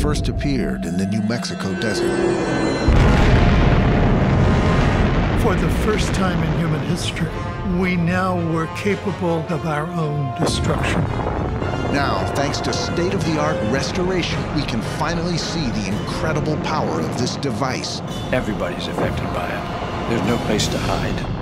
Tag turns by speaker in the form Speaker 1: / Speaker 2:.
Speaker 1: first appeared in the New Mexico desert.
Speaker 2: For the first time in human history, we now were capable of our own destruction.
Speaker 1: Now, thanks to state-of-the-art restoration, we can finally see the incredible power of this device.
Speaker 3: Everybody's affected by it. There's no place to hide.